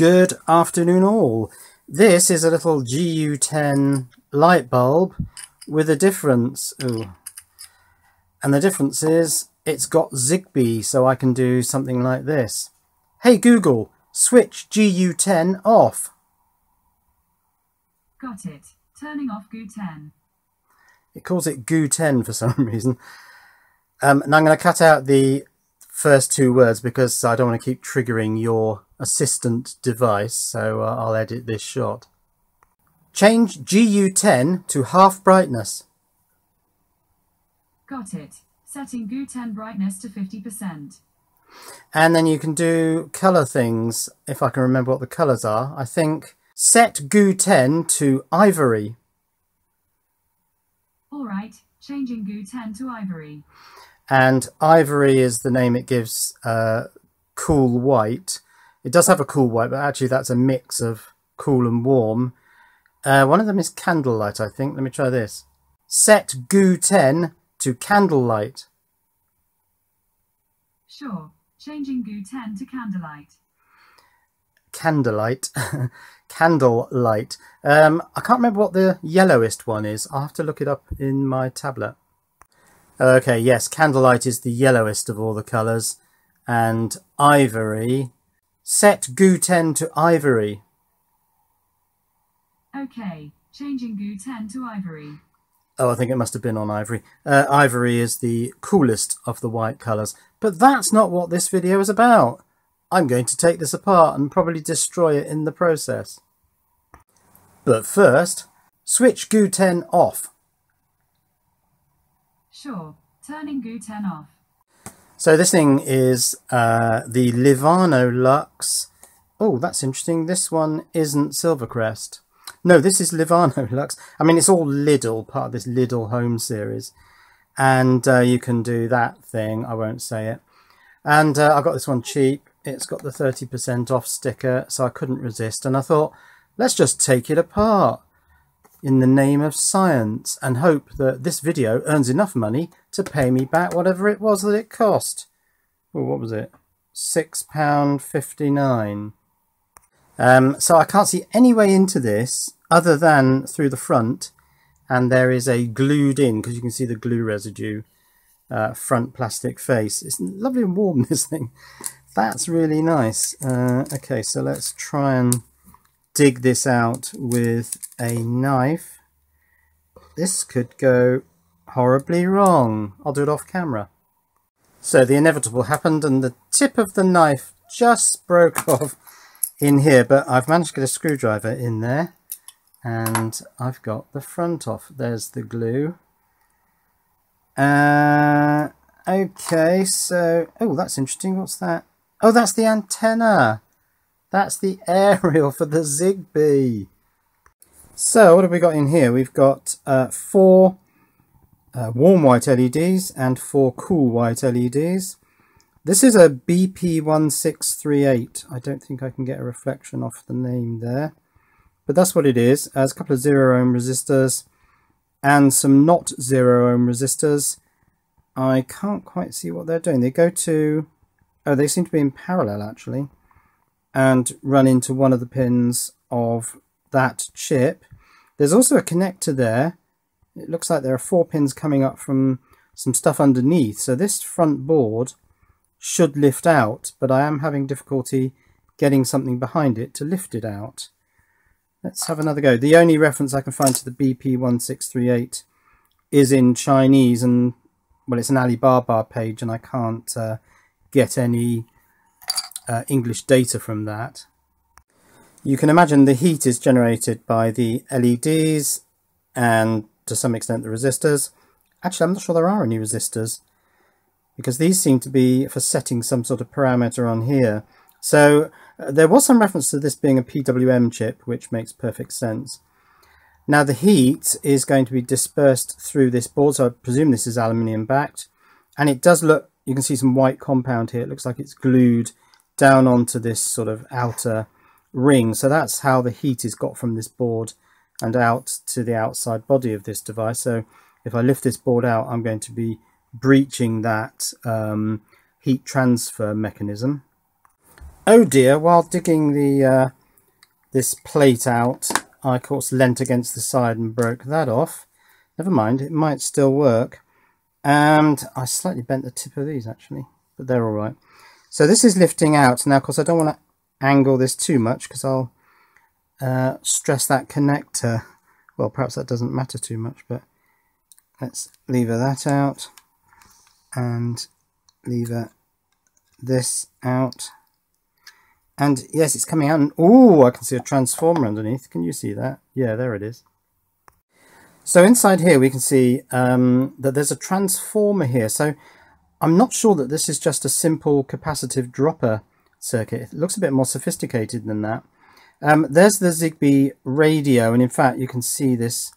Good afternoon all. This is a little GU10 light bulb with a difference. Ooh. And the difference is it's got Zigbee so I can do something like this. Hey Google, switch GU10 off. Got it. Turning off GU10. It calls it GU10 for some reason. Um, and I'm going to cut out the first two words because I don't want to keep triggering your assistant device, so uh, I'll edit this shot. Change GU10 to half brightness. Got it. Setting GU10 brightness to 50%. And then you can do colour things, if I can remember what the colours are. I think set GU10 to ivory. Alright, changing GU10 to ivory and ivory is the name it gives uh, cool white. It does have a cool white, but actually that's a mix of cool and warm. Uh, one of them is candlelight, I think. Let me try this. Set GU10 to candlelight. Sure. Changing GU10 to candlelight. Candlelight. candlelight. Um, I can't remember what the yellowest one is. I'll have to look it up in my tablet. Okay, yes, candlelight is the yellowest of all the colours. And ivory. Set GU10 to ivory. Okay, changing GU10 to ivory. Oh, I think it must have been on ivory. Uh, ivory is the coolest of the white colours. But that's not what this video is about. I'm going to take this apart and probably destroy it in the process. But first, switch GU10 off. Sure. Turning GU10 off. So this thing is uh, the Livarno Lux. Oh, that's interesting. This one isn't Silvercrest. No, this is Livarno Lux. I mean, it's all Lidl, part of this Lidl home series. And uh, you can do that thing. I won't say it. And uh, I got this one cheap. It's got the 30% off sticker, so I couldn't resist. And I thought, let's just take it apart in the name of science and hope that this video earns enough money to pay me back whatever it was that it cost. Oh, what was it? £6.59. Um, so I can't see any way into this other than through the front and there is a glued in because you can see the glue residue uh, front plastic face. It's lovely and warm this thing. That's really nice. Uh, okay, so let's try and dig this out with a knife. This could go horribly wrong. I'll do it off camera. So the inevitable happened and the tip of the knife just broke off in here, but I've managed to get a screwdriver in there and I've got the front off. There's the glue. Uh, okay, so, oh, that's interesting. What's that? Oh, that's the antenna. That's the aerial for the Zigbee. So what have we got in here? We've got uh, four uh, warm white LEDs and four cool white LEDs. This is a BP1638. I don't think I can get a reflection off the name there. But that's what it is. Has a couple of zero ohm resistors and some not zero ohm resistors. I can't quite see what they're doing. They go to... Oh, they seem to be in parallel actually and run into one of the pins of that chip. There's also a connector there. It looks like there are four pins coming up from some stuff underneath. So this front board should lift out, but I am having difficulty getting something behind it to lift it out. Let's have another go. The only reference I can find to the BP1638 is in Chinese and well it's an Alibaba page and I can't uh, get any uh, English data from that. You can imagine the heat is generated by the LEDs and to some extent the resistors. Actually, I'm not sure there are any resistors because these seem to be for setting some sort of parameter on here. So uh, there was some reference to this being a PWM chip, which makes perfect sense. Now the heat is going to be dispersed through this board, so I presume this is aluminium backed. And it does look, you can see some white compound here, it looks like it's glued down onto this sort of outer ring. So that's how the heat is got from this board and out to the outside body of this device. So if I lift this board out, I'm going to be breaching that um, heat transfer mechanism. Oh dear, while digging the uh, this plate out, I of course leant against the side and broke that off. Never mind, it might still work. And I slightly bent the tip of these actually, but they're all right. So this is lifting out. Now, of course, I don't want to angle this too much because I'll uh, stress that connector. Well, perhaps that doesn't matter too much, but let's lever that out and lever this out. And yes, it's coming out. And oh, I can see a transformer underneath. Can you see that? Yeah, there it is. So inside here, we can see um, that there's a transformer here. So I'm not sure that this is just a simple capacitive dropper circuit. It looks a bit more sophisticated than that. Um, there's the Zigbee radio, and in fact, you can see this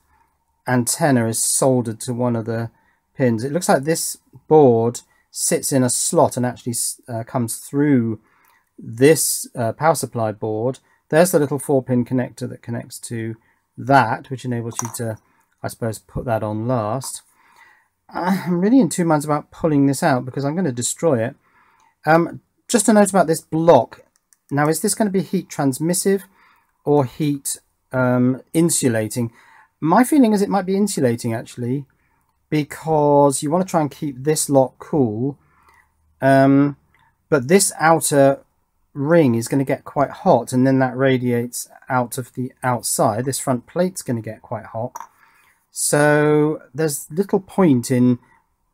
antenna is soldered to one of the pins. It looks like this board sits in a slot and actually uh, comes through this uh, power supply board. There's the little four pin connector that connects to that, which enables you to, I suppose, put that on last. I'm really in two minds about pulling this out because I'm going to destroy it. Um, just a note about this block. Now, is this going to be heat transmissive or heat um, insulating? My feeling is it might be insulating actually because you want to try and keep this lot cool. Um, but this outer ring is going to get quite hot and then that radiates out of the outside. This front plate's going to get quite hot. So there's little point in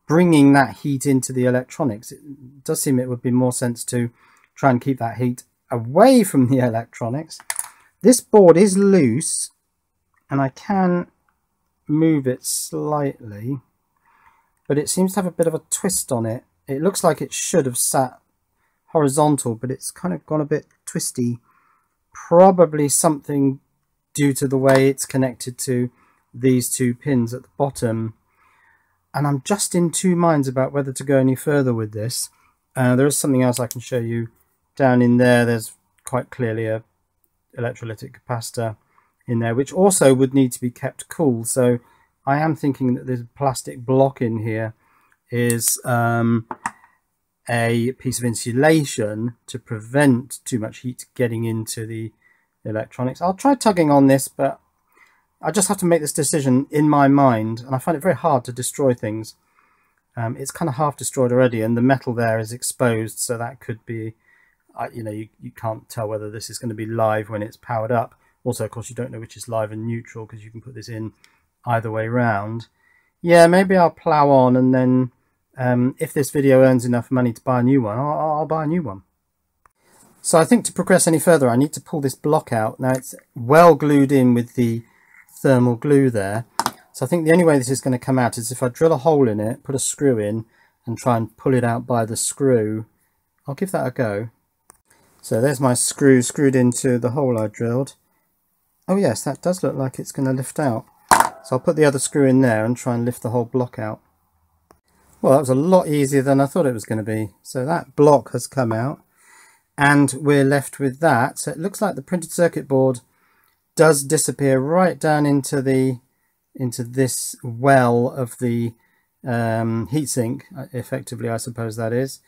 bringing that heat into the electronics. It does seem it would be more sense to try and keep that heat away from the electronics. This board is loose and I can move it slightly, but it seems to have a bit of a twist on it. It looks like it should have sat horizontal, but it's kind of gone a bit twisty. Probably something due to the way it's connected to these two pins at the bottom. And I'm just in two minds about whether to go any further with this. Uh, there is something else I can show you down in there. There's quite clearly a electrolytic capacitor in there, which also would need to be kept cool. So I am thinking that this plastic block in here is um, a piece of insulation to prevent too much heat getting into the electronics. I'll try tugging on this, but I just have to make this decision in my mind, and I find it very hard to destroy things. Um, it's kind of half destroyed already, and the metal there is exposed, so that could be, uh, you know, you, you can't tell whether this is going to be live when it's powered up. Also, of course, you don't know which is live and neutral because you can put this in either way round. Yeah, maybe I'll plow on and then um, if this video earns enough money to buy a new one, I'll, I'll buy a new one. So I think to progress any further, I need to pull this block out. Now it's well glued in with the thermal glue there. So I think the only way this is going to come out is if I drill a hole in it, put a screw in, and try and pull it out by the screw. I'll give that a go. So there's my screw screwed into the hole I drilled. Oh yes, that does look like it's going to lift out. So I'll put the other screw in there and try and lift the whole block out. Well, that was a lot easier than I thought it was going to be. So that block has come out and we're left with that. So it looks like the printed circuit board does disappear right down into the into this well of the um, heatsink, uh, effectively I suppose that is.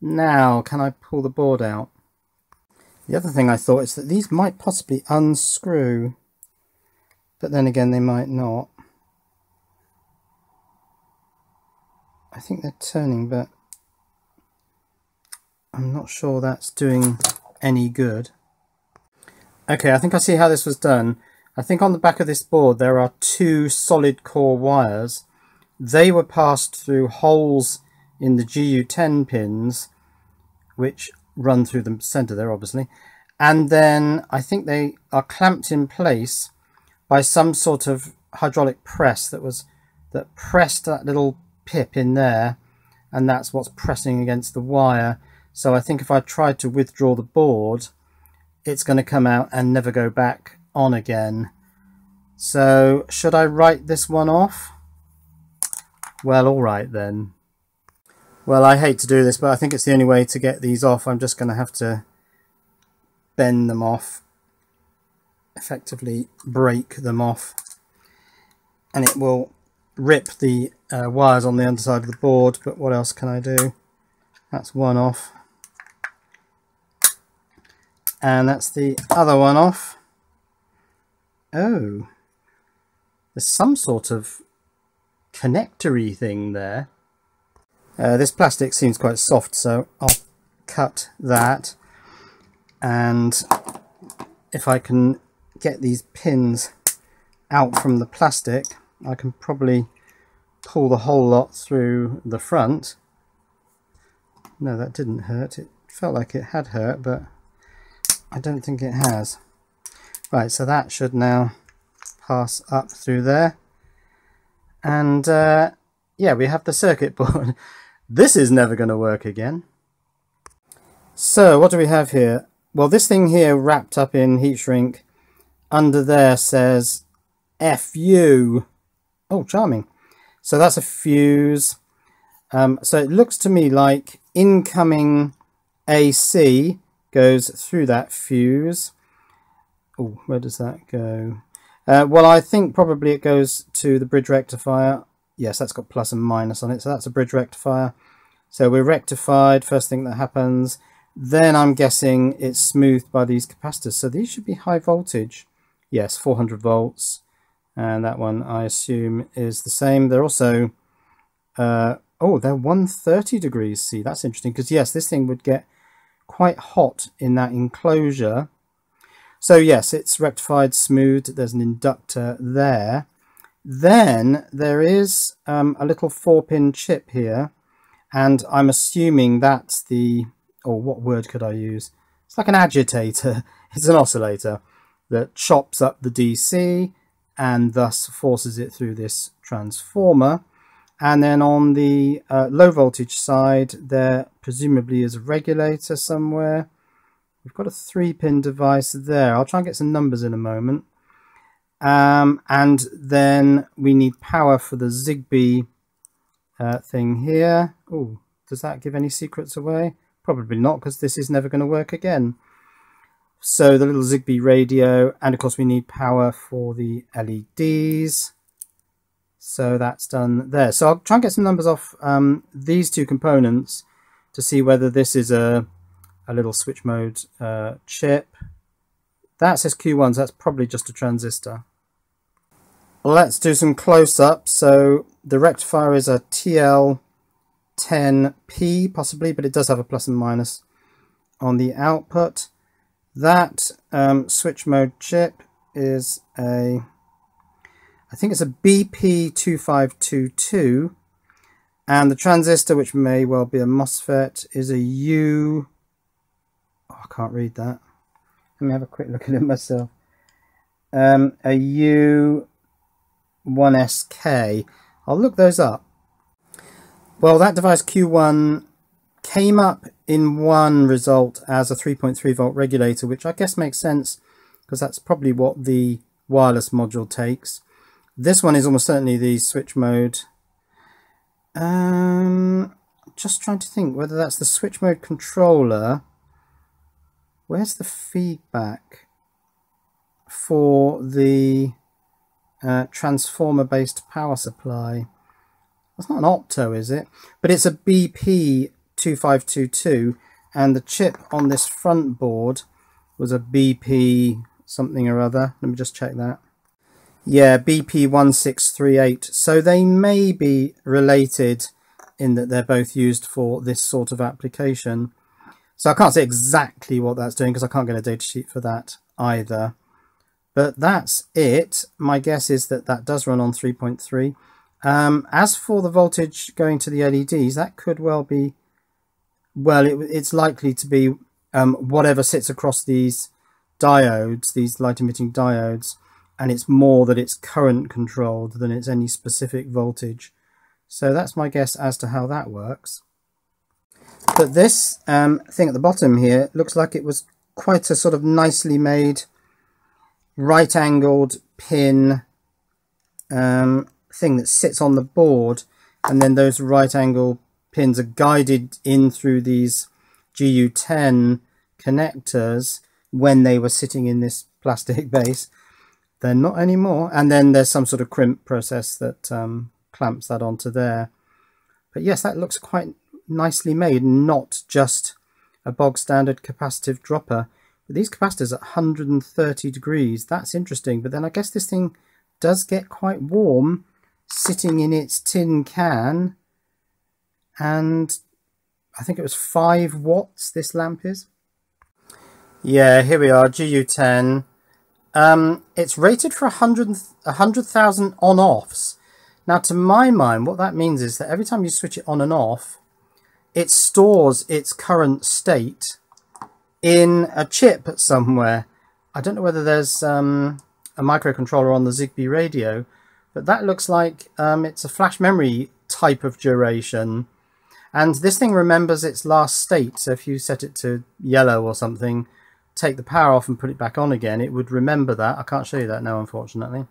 Now, can I pull the board out? The other thing I thought is that these might possibly unscrew, but then again they might not. I think they're turning, but I'm not sure that's doing any good. Okay, I think I see how this was done. I think on the back of this board there are two solid core wires. They were passed through holes in the GU10 pins, which run through the center there, obviously. And then I think they are clamped in place by some sort of hydraulic press that was that pressed that little pip in there and that's what's pressing against the wire so I think if I tried to withdraw the board it's going to come out and never go back on again. So should I write this one off? Well alright then. Well I hate to do this but I think it's the only way to get these off. I'm just going to have to bend them off. Effectively break them off. And it will rip the uh, wires on the underside of the board, but what else can I do? That's one off. And that's the other one off. Oh, there's some sort of connectory thing there. Uh, this plastic seems quite soft, so I'll cut that. And if I can get these pins out from the plastic, I can probably pull the whole lot through the front. No, that didn't hurt. It felt like it had hurt, but I don't think it has. Right, so that should now pass up through there. And uh, yeah, we have the circuit board. this is never going to work again. So what do we have here? Well, this thing here wrapped up in heat shrink under there says FU. Oh, charming. So that's a fuse. Um, so it looks to me like incoming AC goes through that fuse. Oh, where does that go? Uh, well, I think probably it goes to the bridge rectifier. Yes, that's got plus and minus on it, so that's a bridge rectifier. So we're rectified, first thing that happens. Then I'm guessing it's smoothed by these capacitors. So these should be high voltage. Yes, 400 volts. And that one, I assume, is the same. They're also, uh, oh, they're 130 degrees C. That's interesting, because yes, this thing would get quite hot in that enclosure. So yes, it's rectified, smoothed. There's an inductor there. Then there is um, a little four-pin chip here, and I'm assuming that's the, or what word could I use? It's like an agitator. It's an oscillator that chops up the DC and thus forces it through this transformer. And then on the uh, low voltage side, there presumably is a regulator somewhere. We've got a three pin device there. I'll try and get some numbers in a moment. Um, and then we need power for the Zigbee uh, thing here. Oh, does that give any secrets away? Probably not, because this is never going to work again. So the little Zigbee radio, and of course we need power for the LEDs. So that's done there. So I'll try and get some numbers off um, these two components to see whether this is a, a little switch mode uh, chip. That says Q1, so that's probably just a transistor. Let's do some close-ups. So the rectifier is a TL10P possibly, but it does have a plus and minus on the output. That um, switch mode chip is a I think it's a BP2522 and the transistor which may well be a MOSFET is a U. Oh, I can't read that. Let me have a quick look at it myself. Um, a U1SK I'll look those up. Well that device Q1 came up in one result as a 3.3 volt regulator which I guess makes sense because that's probably what the wireless module takes this one is almost certainly the switch mode. Um, just trying to think whether that's the switch mode controller. Where's the feedback for the uh, transformer based power supply? That's not an opto, is it? But it's a BP2522 and the chip on this front board was a BP something or other. Let me just check that. Yeah, BP1638. So they may be related in that they're both used for this sort of application. So I can't say exactly what that's doing because I can't get a datasheet for that either. But that's it. My guess is that that does run on 3.3. Um, as for the voltage going to the LEDs, that could well be, well, it, it's likely to be um, whatever sits across these diodes, these light emitting diodes and it's more that it's current controlled than it's any specific voltage. So that's my guess as to how that works. But this um, thing at the bottom here looks like it was quite a sort of nicely made right angled pin um, thing that sits on the board and then those right angle pins are guided in through these GU10 connectors when they were sitting in this plastic base they're not anymore. And then there's some sort of crimp process that um, clamps that onto there. But yes, that looks quite nicely made, not just a bog standard capacitive dropper, But these capacitors at 130 degrees, that's interesting. But then I guess this thing does get quite warm sitting in its tin can. And I think it was 5 watts this lamp is. Yeah, here we are, GU10. Um, it's rated for 100,000 100, on-offs. Now, to my mind, what that means is that every time you switch it on and off, it stores its current state in a chip somewhere. I don't know whether there's um, a microcontroller on the ZigBee radio, but that looks like um, it's a flash memory type of duration. And this thing remembers its last state, so if you set it to yellow or something, take the power off and put it back on again, it would remember that. I can't show you that now, unfortunately.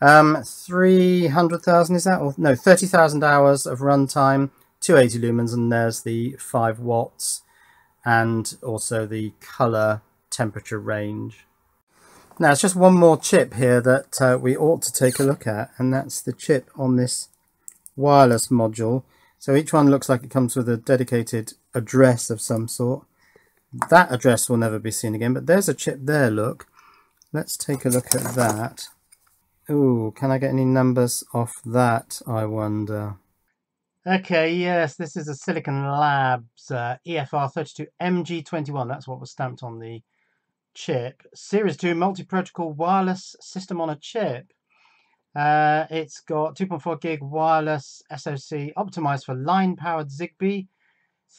Um, 300,000 is that? Or no, 30,000 hours of runtime, 280 lumens, and there's the 5 watts and also the color temperature range. Now, it's just one more chip here that uh, we ought to take a look at, and that's the chip on this wireless module. So each one looks like it comes with a dedicated address of some sort. That address will never be seen again, but there's a chip there, look. Let's take a look at that. Ooh, can I get any numbers off that, I wonder? Okay, yes, this is a Silicon Labs uh, EFR32MG21. That's what was stamped on the chip. Series 2 multi-protocol wireless system on a chip. Uh, it's got 2.4 gig wireless SoC optimized for line-powered ZigBee,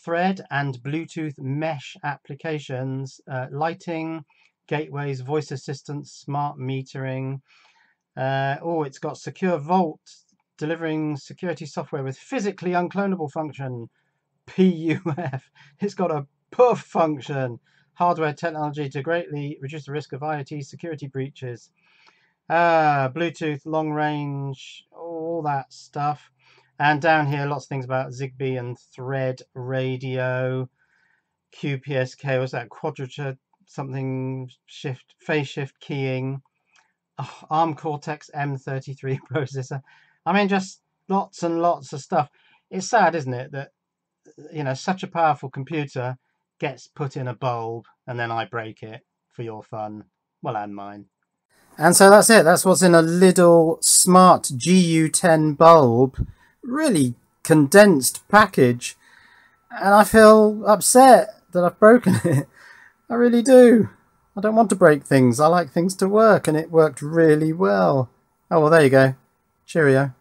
Thread, and Bluetooth mesh applications, uh, lighting, gateways, voice assistance, smart metering, uh, oh, it's got Secure Vault, delivering security software with physically unclonable function, PUF. It's got a PUF function, hardware technology to greatly reduce the risk of IoT security breaches. Uh, Bluetooth, long range, all that stuff. And down here, lots of things about ZigBee and Thread radio, QPSK, what's that, quadrature, something shift, phase shift keying oh, ARM Cortex M33 processor. I mean, just lots and lots of stuff. It's sad, isn't it, that you know such a powerful computer gets put in a bulb and then I break it for your fun, well, and mine. And so that's it. That's what's in a little smart GU10 bulb. Really condensed package. And I feel upset that I've broken it. I really do. I don't want to break things. I like things to work, and it worked really well. Oh, well, there you go. Cheerio.